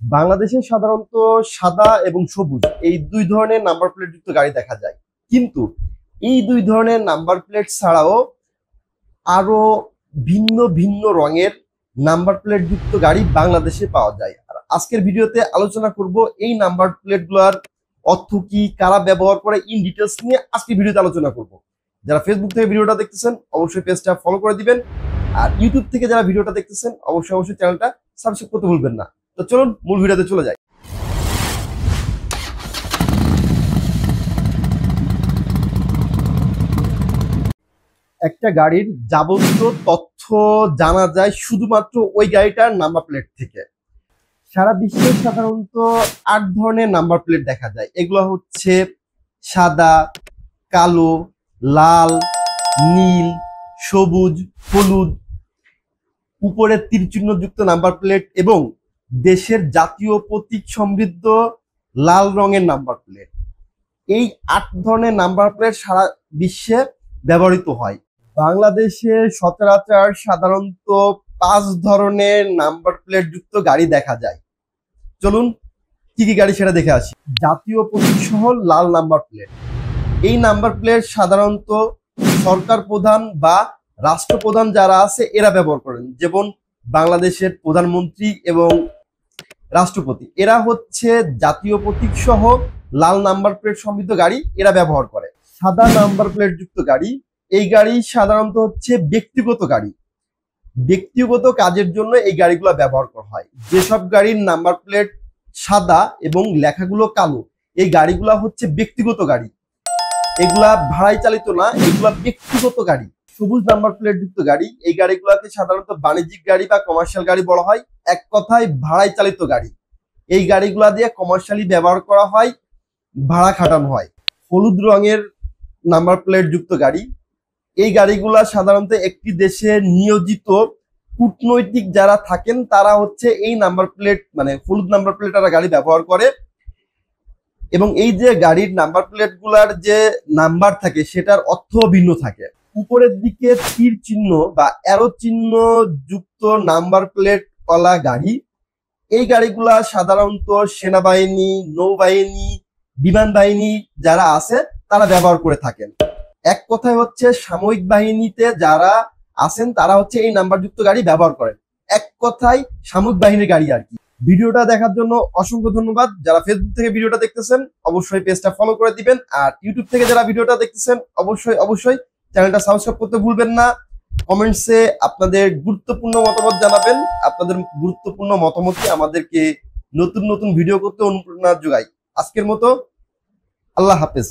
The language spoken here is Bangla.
বাংলাদেশে সাধারণত সাদা এবং সবুজ, এই দুই ধরনের নাম্বার প্লেট যুক্ত গাড়ি দেখা যায়। কিন্তু এই দুই ধরনের নাম্বার প্লেট ছাড়াও আরও ভিন্ন ভিন্ন রঙের নাম্বার প্লেট যুক্ত গাড়ি বাংলাদেশে পাওয়া যায়। আর আজকের ভিডিওতে আলোচনা করব এই নাম্বার প্লেটগুলোর অর্থ কি, কারা ব্যবহার করে ইন ডিটেলস নিয়ে আজকে ভিডিওতে আলোচনা করব। যারা ফেসবুক থেকে ভিডিওটা দেখতেছেন, অবশ্যই পেজটা ফলো করে দিবেন। আর ইউটিউব থেকে যারা ভিডিওটা দেখতেছেন, অবশ্যই অবশ্যই চ্যানেলটা সাবস্ক্রাইব করতে ভুলবেন না। তো চলুন মূল ভিডিওতে চলে যাই। একটা গাড়ির যাবতীয় তথ্য জানা যায় শুধুমাত্র ওই গাড়িটার নাম্বার প্লেট থেকে। সারা বিশ্বে সাধারণত আট ধরনের নাম্বার প্লেট দেখা যায়। এগুলো হচ্ছে সাদা, কালো, লাল, নীল, সবুজ, হলুদ উপরে তীরচিহ্ন যুক্ত নাম্বার প্লেট এবং দেশের জাতীয় প্রতীক সমৃদ্ধ লাল রঙের নাম্বার প্লেট এই আট ধরনের নাম্বার প্লেট সারা বিশ্বে ব্যবহৃত হয়। বাংলাদেশে সচরাচর সাধারণত পাঁচ ধরনের নাম্বার প্লেট যুক্ত গাড়ি দেখা যায়। চলুন, কি কি গাড়ি সেটা দেখে আসি। জাতীয় প্রতীক সহ লাল নাম্বার প্লেট এই নাম্বার প্লেট সাধারণত সরকার প্রধান বা রাষ্ট্রপ্রধান যারা আছে, এরা ব্যবহার করেন। যেমন বাংলাদেশের প্রধানমন্ত্রী এবং রাষ্ট্রপতি। এরা হচ্ছে জাতীয় প্রতীক সহ লাল নাম্বার প্লেট সমৃদ্ধ গাড়ি এরা ব্যবহার করে। সাদা নাম্বার প্লেট যুক্ত গাড়ি, এই গাড়ি সাধারণত হচ্ছে ব্যক্তিগত গাড়ি। ব্যক্তিগত কাজের জন্য এই গাড়িগুলো ব্যবহার করা হয়। যেসব গাড়ির নাম্বার প্লেট সাদা এবং লেখাগুলো কালো, এই গাড়িগুলো হচ্ছে ব্যক্তিগত গাড়ি। এগুলা ভাড়ায় চালিত না, এগুলা ব্যক্তিগত গাড়ি। সবুজ নাম্বার প্লেট যুক্ত গাড়ি। এই গাড়িগুলোকে সাধারণত বাণিজ্যিক গাড়ি বা কমার্শিয়াল গাড়ি বলা হয়। এক কথায় ভাড়ায় চালিত গাড়ি। এই গাড়িগুলা দিয়ে কমার্শিয়ালি ব্যবহার করা হয়, ভাড়া খাটানো হয়। হলুদ রঙের নাম্বার প্লেট যুক্ত গাড়ি। এই গাড়িগুলা সাধারণত একটি দেশে নিয়োজিত কূটনৈতিক যারা থাকেন, তারা হচ্ছে এই নাম্বার প্লেট মানে হলুদ নাম্বার প্লেট গাড়ি ব্যবহার করে। এবং এই যে গাড়ির নাম্বার প্লেটগুলার যে নাম্বার থাকে, সেটার অর্থ ভিন্ন থাকে। উপরের দিকে তীর চিহ্ন বা অ্যারো চিহ্ন যুক্ত নাম্বার প্লেট ওয়ালা গাড়ি। এই গাড়িগুলা সাধারণত সেনাবাহিনী, নৌবাহিনী, বিমান বাহিনী যারা আছে, তারা ব্যবহার করে থাকেন। এক কথায় হচ্ছে সামরিক বাহিনীতে যারা আছেন, তারা হচ্ছে এই নাম্বার যুক্ত গাড়ি ব্যবহার করেন। এক কথায় সামরিক বাহিনীর গাড়ি আর কি। ভিডিওটা দেখার জন্য অসংখ্য ধন্যবাদ। যারা ফেসবুক থেকে ভিডিওটা দেখতেছেন, অবশ্যই পেজটা ফলো করে দিবেন। আর ইউটিউব থেকে যারা ভিডিওটা দেখতেছেন, অবশ্যই অবশ্যই চ্যানেলটা সাবস্ক্রাইব করতে ভুলবেন না। কমেন্টসে আপনাদের গুরুত্বপূর্ণ মতামত জানাবেন। আপনাদের গুরুত্বপূর্ণ মতামতকে আমাদেরকে নতুন নতুন ভিডিও করতে অনুপ্রেরণা যোগায়। আজকের মতো আল্লাহ হাফেজ।